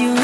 you